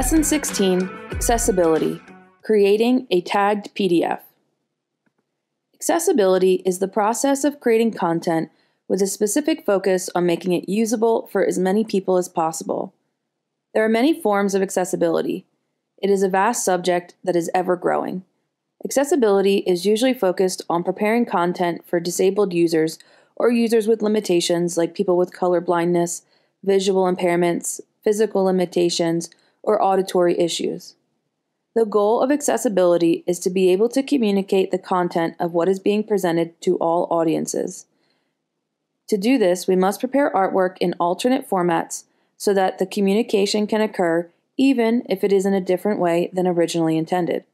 Lesson 16 Accessibility Creating a Tagged PDF. Accessibility is the process of creating content with a specific focus on making it usable for as many people as possible. There are many forms of accessibility. It is a vast subject that is ever growing. Accessibility is usually focused on preparing content for disabled users or users with limitations like people with color blindness, visual impairments, physical limitations, or auditory issues. The goal of accessibility is to be able to communicate the content of what is being presented to all audiences. To do this, we must prepare artwork in alternate formats so that the communication can occur even if it is in a different way than originally intended.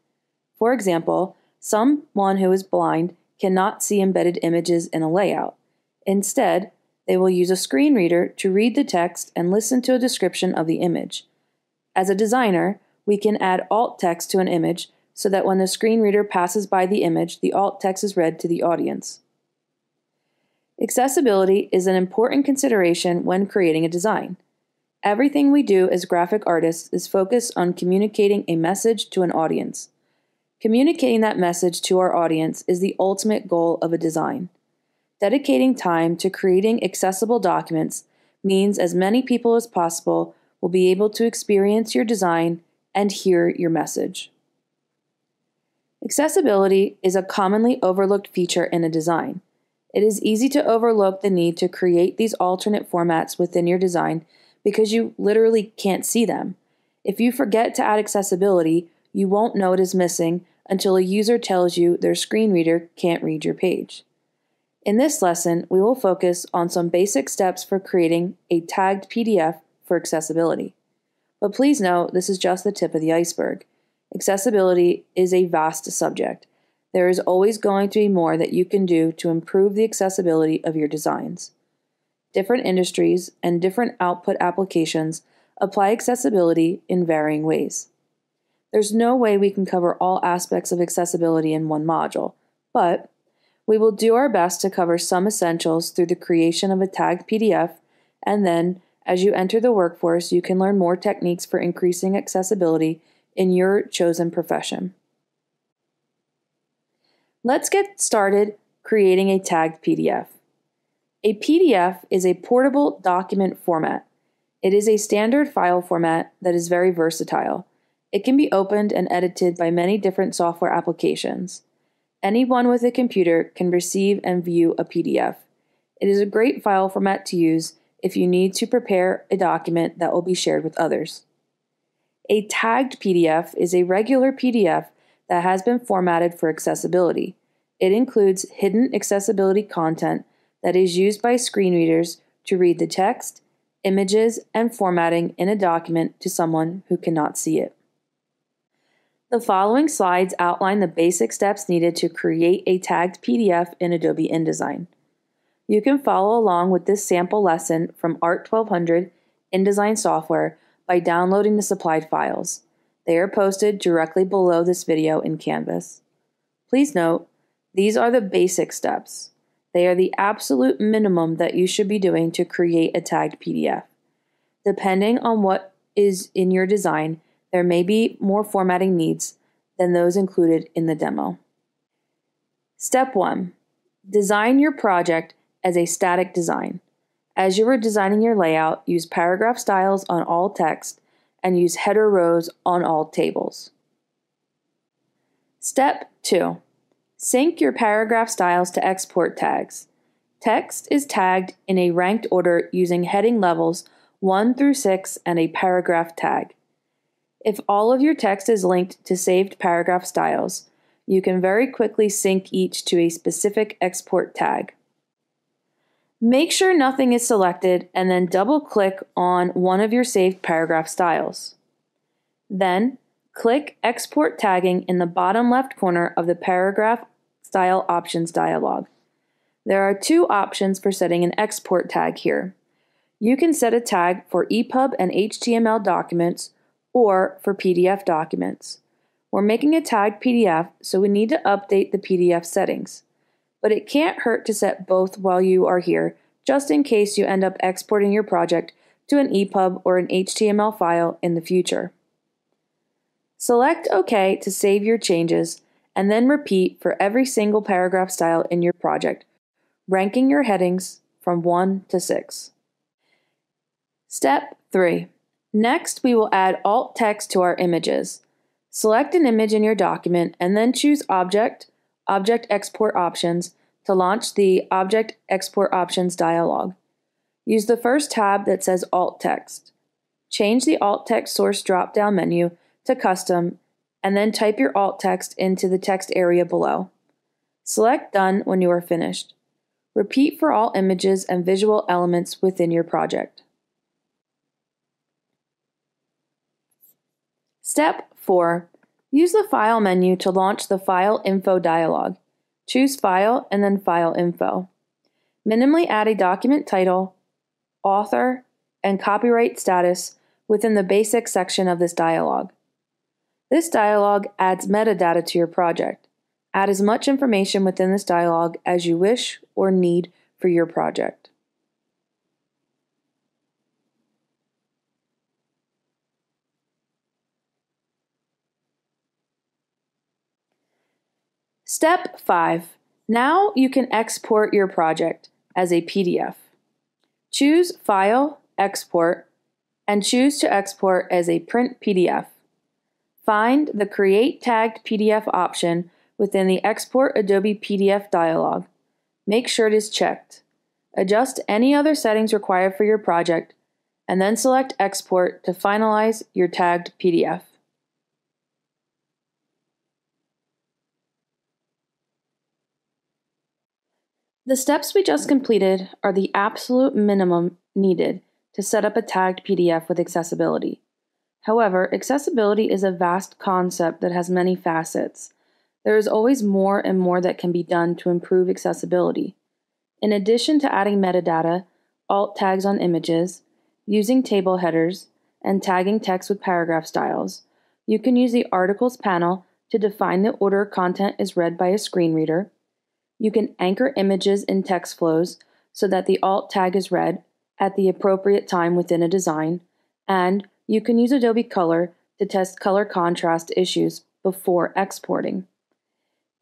For example, someone who is blind cannot see embedded images in a layout. Instead, they will use a screen reader to read the text and listen to a description of the image. As a designer, we can add alt text to an image so that when the screen reader passes by the image, the alt text is read to the audience. Accessibility is an important consideration when creating a design. Everything we do as graphic artists is focused on communicating a message to an audience. Communicating that message to our audience is the ultimate goal of a design. Dedicating time to creating accessible documents means as many people as possible will be able to experience your design and hear your message. Accessibility is a commonly overlooked feature in a design. It is easy to overlook the need to create these alternate formats within your design because you literally can't see them. If you forget to add accessibility, you won't know it is missing until a user tells you their screen reader can't read your page. In this lesson, we will focus on some basic steps for creating a tagged PDF for accessibility. But please note, this is just the tip of the iceberg. Accessibility is a vast subject. There is always going to be more that you can do to improve the accessibility of your designs. Different industries and different output applications apply accessibility in varying ways. There's no way we can cover all aspects of accessibility in one module, but we will do our best to cover some essentials through the creation of a tagged PDF and then as you enter the workforce, you can learn more techniques for increasing accessibility in your chosen profession. Let's get started creating a tagged PDF. A PDF is a portable document format. It is a standard file format that is very versatile. It can be opened and edited by many different software applications. Anyone with a computer can receive and view a PDF. It is a great file format to use if you need to prepare a document that will be shared with others. A tagged PDF is a regular PDF that has been formatted for accessibility. It includes hidden accessibility content that is used by screen readers to read the text, images, and formatting in a document to someone who cannot see it. The following slides outline the basic steps needed to create a tagged PDF in Adobe InDesign. You can follow along with this sample lesson from ART 1200 InDesign software by downloading the supplied files. They are posted directly below this video in Canvas. Please note, these are the basic steps. They are the absolute minimum that you should be doing to create a tagged PDF. Depending on what is in your design, there may be more formatting needs than those included in the demo. Step 1. Design your project as a static design. As you are designing your layout, use paragraph styles on all text and use header rows on all tables. Step 2. Sync your paragraph styles to export tags. Text is tagged in a ranked order using heading levels 1 through 6 and a paragraph tag. If all of your text is linked to saved paragraph styles, you can very quickly sync each to a specific export tag. Make sure nothing is selected and then double click on one of your saved paragraph styles. Then, click Export Tagging in the bottom left corner of the Paragraph Style Options dialog. There are two options for setting an export tag here. You can set a tag for EPUB and HTML documents or for PDF documents. We're making a tagged PDF, so we need to update the PDF settings but it can't hurt to set both while you are here, just in case you end up exporting your project to an EPUB or an HTML file in the future. Select OK to save your changes, and then repeat for every single paragraph style in your project, ranking your headings from 1 to 6. Step 3. Next, we will add alt text to our images. Select an image in your document and then choose Object, Object Export Options to launch the Object Export Options dialog. Use the first tab that says Alt Text. Change the alt text source drop down menu to Custom and then type your alt text into the text area below. Select Done when you are finished. Repeat for all images and visual elements within your project. Step 4. Use the File menu to launch the File Info dialog. Choose File and then File Info. Minimally add a document title, author, and copyright status within the Basic section of this dialog. This dialog adds metadata to your project. Add as much information within this dialog as you wish or need for your project. Step 5. Now you can export your project as a PDF. Choose File, Export, and choose to export as a print PDF. Find the Create Tagged PDF option within the Export Adobe PDF dialog. Make sure it is checked. Adjust any other settings required for your project, and then select Export to finalize your tagged PDF. The steps we just completed are the absolute minimum needed to set up a tagged PDF with accessibility. However, accessibility is a vast concept that has many facets. There is always more and more that can be done to improve accessibility. In addition to adding metadata, alt tags on images, using table headers, and tagging text with paragraph styles, you can use the Articles panel to define the order content is read by a screen reader, you can anchor images in text flows so that the alt tag is read at the appropriate time within a design, and you can use Adobe Color to test color contrast issues before exporting.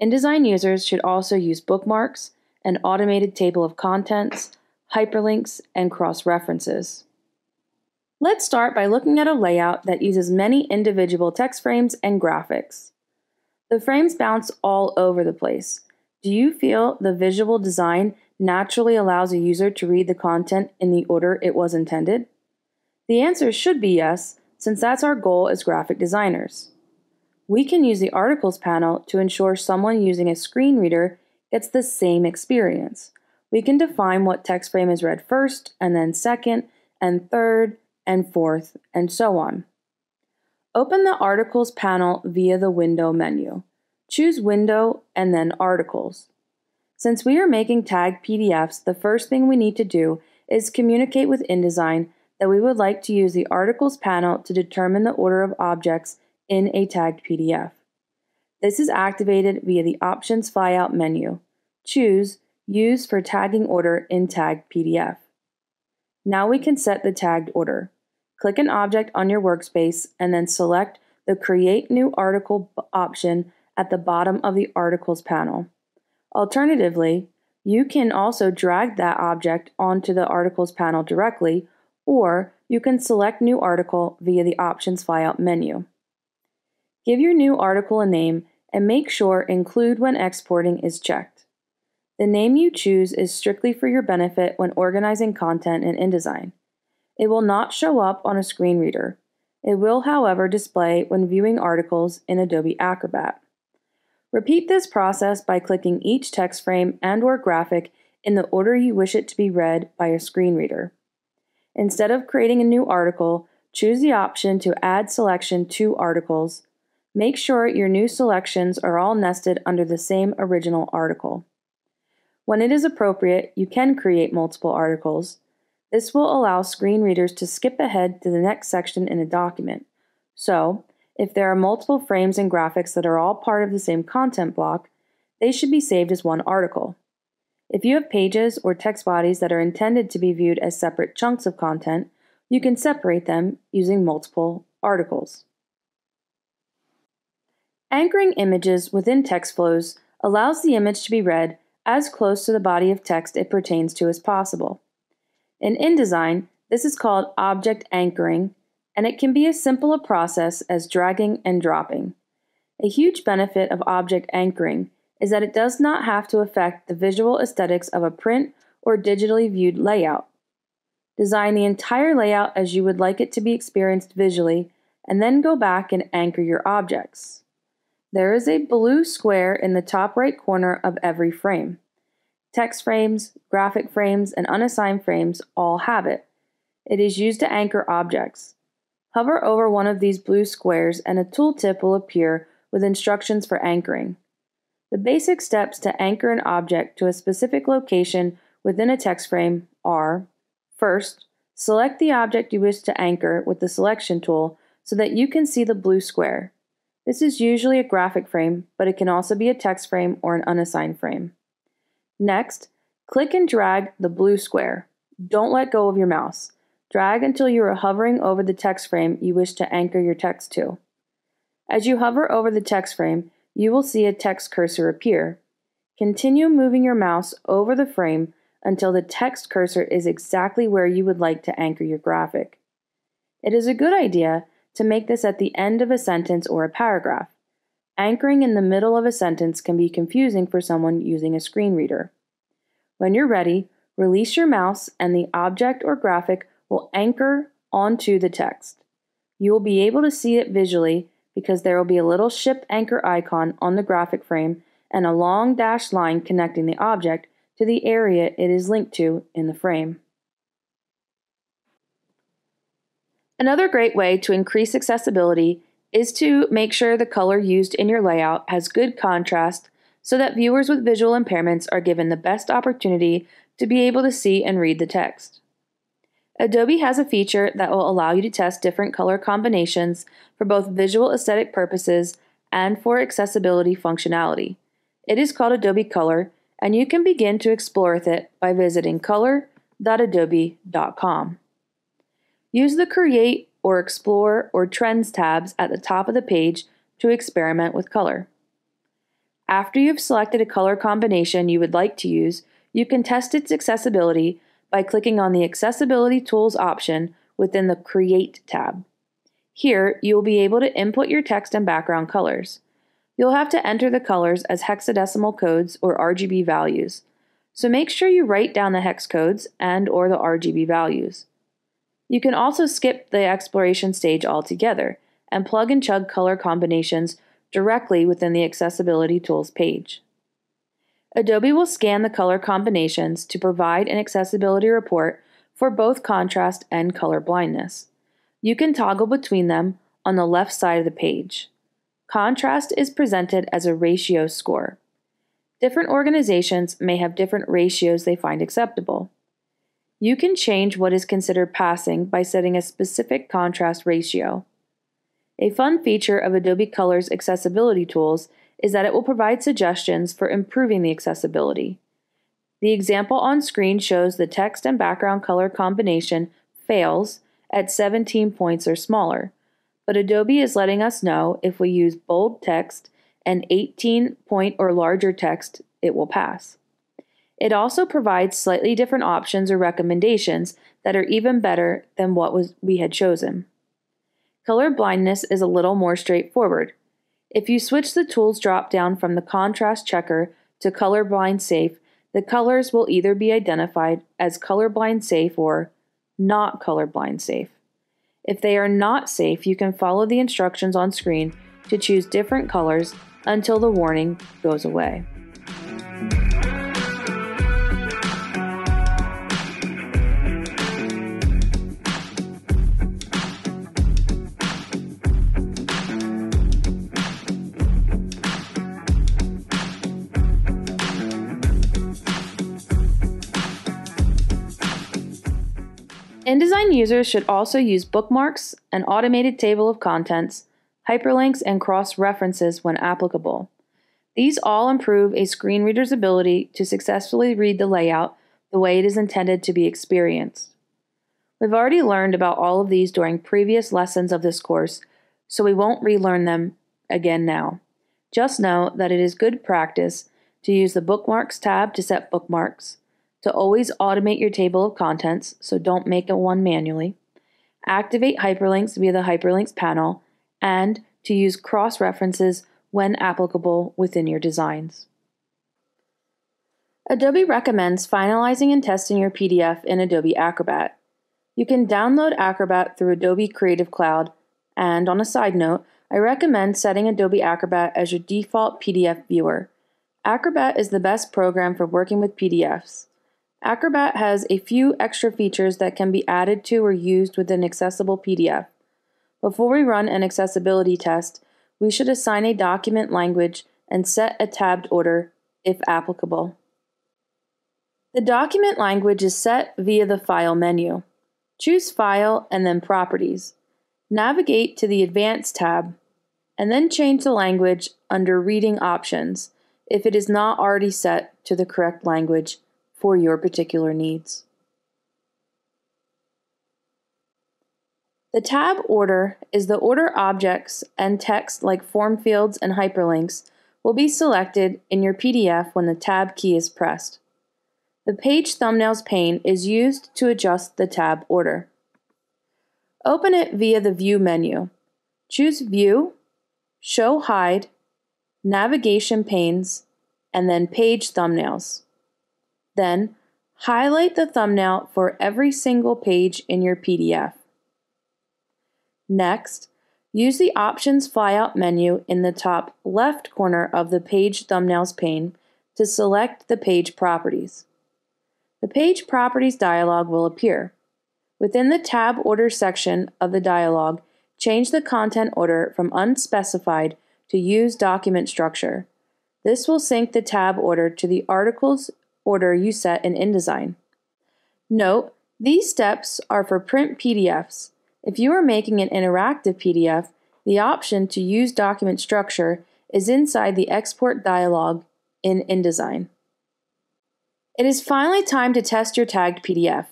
InDesign users should also use bookmarks, an automated table of contents, hyperlinks, and cross references. Let's start by looking at a layout that uses many individual text frames and graphics. The frames bounce all over the place, do you feel the visual design naturally allows a user to read the content in the order it was intended? The answer should be yes, since that's our goal as graphic designers. We can use the Articles panel to ensure someone using a screen reader gets the same experience. We can define what text frame is read first, and then second, and third, and fourth, and so on. Open the Articles panel via the Window menu. Choose Window and then Articles. Since we are making tagged PDFs, the first thing we need to do is communicate with InDesign that we would like to use the Articles panel to determine the order of objects in a tagged PDF. This is activated via the Options flyout menu. Choose Use for tagging order in tagged PDF. Now we can set the tagged order. Click an object on your workspace and then select the Create New Article option at the bottom of the Articles panel. Alternatively, you can also drag that object onto the Articles panel directly, or you can select New Article via the Options flyout menu. Give your new article a name and make sure Include when exporting is checked. The name you choose is strictly for your benefit when organizing content in InDesign. It will not show up on a screen reader. It will, however, display when viewing articles in Adobe Acrobat. Repeat this process by clicking each text frame and or graphic in the order you wish it to be read by a screen reader. Instead of creating a new article, choose the option to add selection to articles. Make sure your new selections are all nested under the same original article. When it is appropriate, you can create multiple articles. This will allow screen readers to skip ahead to the next section in a document. So, if there are multiple frames and graphics that are all part of the same content block, they should be saved as one article. If you have pages or text bodies that are intended to be viewed as separate chunks of content, you can separate them using multiple articles. Anchoring images within text flows allows the image to be read as close to the body of text it pertains to as possible. In InDesign, this is called object anchoring, and it can be as simple a process as dragging and dropping. A huge benefit of object anchoring is that it does not have to affect the visual aesthetics of a print or digitally viewed layout. Design the entire layout as you would like it to be experienced visually, and then go back and anchor your objects. There is a blue square in the top right corner of every frame. Text frames, graphic frames, and unassigned frames all have it. It is used to anchor objects. Hover over one of these blue squares and a tooltip will appear with instructions for anchoring. The basic steps to anchor an object to a specific location within a text frame are First, select the object you wish to anchor with the selection tool so that you can see the blue square. This is usually a graphic frame, but it can also be a text frame or an unassigned frame. Next, click and drag the blue square. Don't let go of your mouse. Drag until you are hovering over the text frame you wish to anchor your text to. As you hover over the text frame, you will see a text cursor appear. Continue moving your mouse over the frame until the text cursor is exactly where you would like to anchor your graphic. It is a good idea to make this at the end of a sentence or a paragraph. Anchoring in the middle of a sentence can be confusing for someone using a screen reader. When you're ready, release your mouse and the object or graphic will anchor onto the text. You will be able to see it visually because there will be a little ship anchor icon on the graphic frame and a long dashed line connecting the object to the area it is linked to in the frame. Another great way to increase accessibility is to make sure the color used in your layout has good contrast so that viewers with visual impairments are given the best opportunity to be able to see and read the text. Adobe has a feature that will allow you to test different color combinations for both visual aesthetic purposes and for accessibility functionality. It is called Adobe Color, and you can begin to explore with it by visiting color.adobe.com. Use the Create or Explore or Trends tabs at the top of the page to experiment with color. After you've selected a color combination you would like to use, you can test its accessibility by clicking on the Accessibility Tools option within the Create tab. Here, you will be able to input your text and background colors. You'll have to enter the colors as hexadecimal codes or RGB values, so make sure you write down the hex codes and or the RGB values. You can also skip the exploration stage altogether and plug and chug color combinations directly within the Accessibility Tools page. Adobe will scan the color combinations to provide an accessibility report for both contrast and color blindness. You can toggle between them on the left side of the page. Contrast is presented as a ratio score. Different organizations may have different ratios they find acceptable. You can change what is considered passing by setting a specific contrast ratio. A fun feature of Adobe Color's accessibility tools is that it will provide suggestions for improving the accessibility. The example on screen shows the text and background color combination fails at 17 points or smaller, but Adobe is letting us know if we use bold text and 18 point or larger text, it will pass. It also provides slightly different options or recommendations that are even better than what was, we had chosen. Color blindness is a little more straightforward. If you switch the tools drop down from the contrast checker to colorblind safe, the colors will either be identified as colorblind safe or not colorblind safe. If they are not safe, you can follow the instructions on screen to choose different colors until the warning goes away. InDesign users should also use bookmarks, an automated table of contents, hyperlinks, and cross references when applicable. These all improve a screen reader's ability to successfully read the layout the way it is intended to be experienced. We've already learned about all of these during previous lessons of this course, so we won't relearn them again now. Just know that it is good practice to use the Bookmarks tab to set bookmarks, to always automate your table of contents, so don't make a one manually, activate hyperlinks via the Hyperlinks panel, and to use cross references when applicable within your designs. Adobe recommends finalizing and testing your PDF in Adobe Acrobat. You can download Acrobat through Adobe Creative Cloud, and on a side note, I recommend setting Adobe Acrobat as your default PDF viewer. Acrobat is the best program for working with PDFs. Acrobat has a few extra features that can be added to or used with an accessible PDF. Before we run an accessibility test, we should assign a document language and set a tabbed order if applicable. The document language is set via the File menu. Choose File and then Properties. Navigate to the Advanced tab, and then change the language under Reading Options if it is not already set to the correct language for your particular needs. The tab order is the order objects and text like form fields and hyperlinks will be selected in your PDF when the tab key is pressed. The Page Thumbnails pane is used to adjust the tab order. Open it via the View menu. Choose View, Show Hide, Navigation Panes, and then Page Thumbnails. Then, highlight the thumbnail for every single page in your PDF. Next, use the Options flyout menu in the top left corner of the Page Thumbnails pane to select the page properties. The Page Properties dialog will appear. Within the Tab Order section of the dialog, change the content order from unspecified to Use Document Structure. This will sync the tab order to the article's order you set in InDesign. Note, these steps are for print PDFs. If you are making an interactive PDF, the option to use document structure is inside the export dialog in InDesign. It is finally time to test your tagged PDF.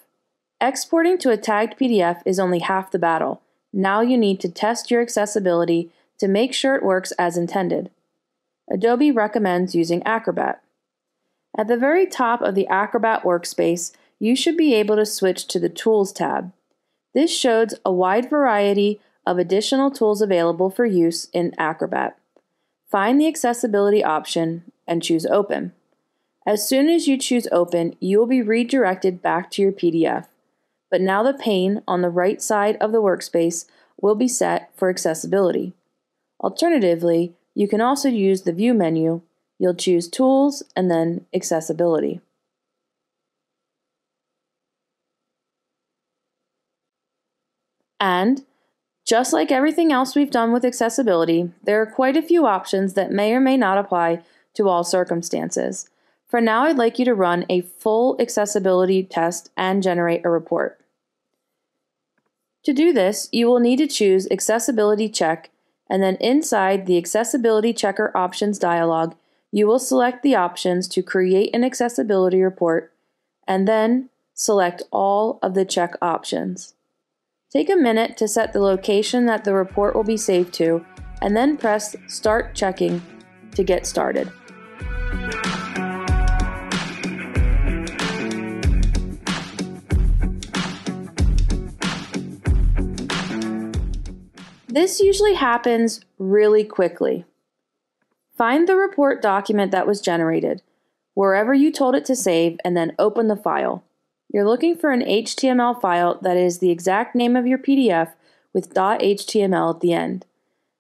Exporting to a tagged PDF is only half the battle. Now you need to test your accessibility to make sure it works as intended. Adobe recommends using Acrobat. At the very top of the Acrobat workspace, you should be able to switch to the Tools tab. This shows a wide variety of additional tools available for use in Acrobat. Find the accessibility option and choose Open. As soon as you choose Open, you will be redirected back to your PDF. But now the pane on the right side of the workspace will be set for accessibility. Alternatively, you can also use the View menu. You'll choose Tools and then Accessibility. And, just like everything else we've done with accessibility, there are quite a few options that may or may not apply to all circumstances. For now, I'd like you to run a full accessibility test and generate a report. To do this, you will need to choose Accessibility Check, and then inside the Accessibility Checker Options dialog, you will select the options to create an accessibility report, and then select all of the check options. Take a minute to set the location that the report will be saved to, and then press Start Checking to get started. This usually happens really quickly. Find the report document that was generated, wherever you told it to save, and then open the file. You're looking for an HTML file that is the exact name of your PDF with .html at the end.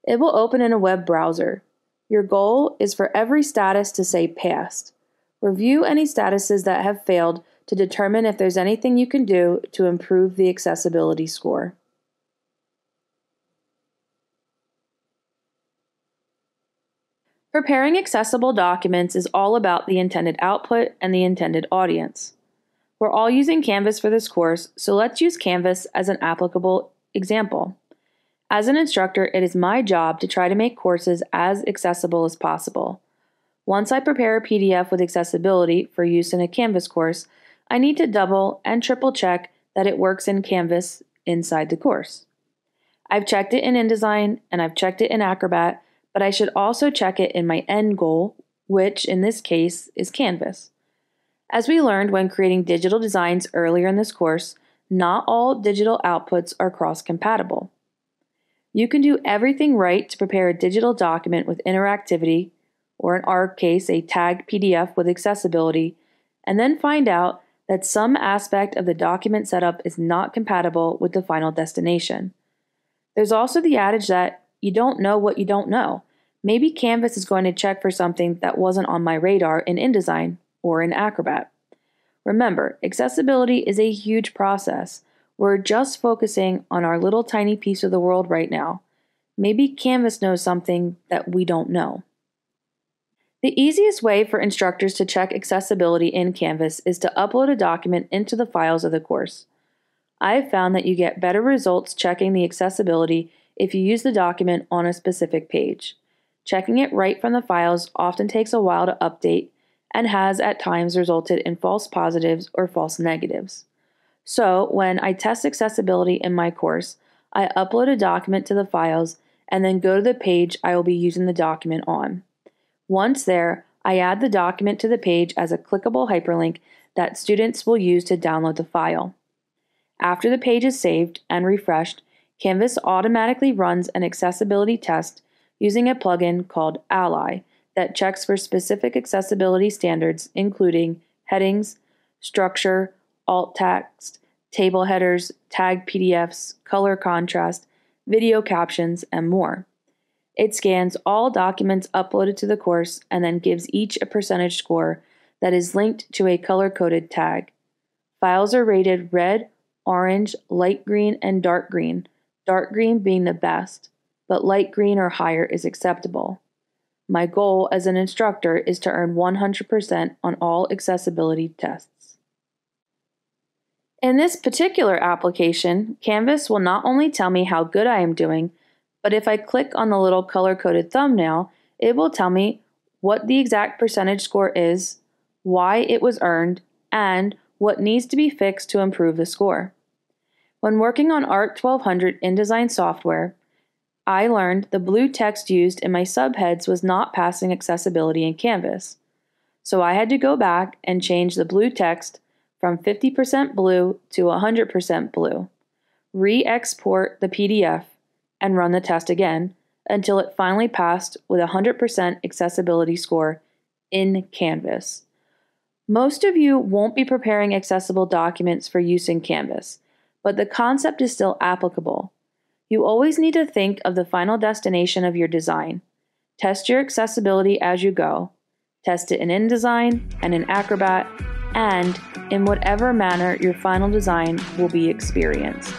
It will open in a web browser. Your goal is for every status to say passed. Review any statuses that have failed to determine if there's anything you can do to improve the accessibility score. Preparing accessible documents is all about the intended output and the intended audience. We're all using Canvas for this course, so let's use Canvas as an applicable example. As an instructor, it is my job to try to make courses as accessible as possible. Once I prepare a PDF with accessibility for use in a Canvas course, I need to double and triple check that it works in Canvas inside the course. I've checked it in InDesign and I've checked it in Acrobat, but I should also check it in my end goal, which in this case is Canvas. As we learned when creating digital designs earlier in this course, not all digital outputs are cross compatible. You can do everything right to prepare a digital document with interactivity, or in our case, a tagged PDF with accessibility, and then find out that some aspect of the document setup is not compatible with the final destination. There's also the adage that you don't know what you don't know. Maybe Canvas is going to check for something that wasn't on my radar in InDesign or in Acrobat. Remember, accessibility is a huge process. We're just focusing on our little tiny piece of the world right now. Maybe Canvas knows something that we don't know. The easiest way for instructors to check accessibility in Canvas is to upload a document into the files of the course. I have found that you get better results checking the accessibility if you use the document on a specific page. Checking it right from the files often takes a while to update and has at times resulted in false positives or false negatives. So, when I test accessibility in my course, I upload a document to the files and then go to the page I will be using the document on. Once there, I add the document to the page as a clickable hyperlink that students will use to download the file. After the page is saved and refreshed, Canvas automatically runs an accessibility test using a plugin called Ally that checks for specific accessibility standards, including headings, structure, alt text, table headers, tagged PDFs, color contrast, video captions, and more. It scans all documents uploaded to the course and then gives each a percentage score that is linked to a color coded tag. Files are rated red, orange, light green, and dark green, dark green being the best, but light green or higher is acceptable. My goal as an instructor is to earn 100% on all accessibility tests. In this particular application, Canvas will not only tell me how good I am doing, but if I click on the little color coded thumbnail, it will tell me what the exact percentage score is, why it was earned, and what needs to be fixed to improve the score. When working on ART 1200 InDesign software, I learned the blue text used in my subheads was not passing accessibility in Canvas. So I had to go back and change the blue text from 50% blue to 100% blue, re export the PDF, and run the test again until it finally passed with a 100% accessibility score in Canvas. Most of you won't be preparing accessible documents for use in Canvas, but the concept is still applicable. You always need to think of the final destination of your design. Test your accessibility as you go. Test it in InDesign and in Acrobat, and in whatever manner your final design will be experienced.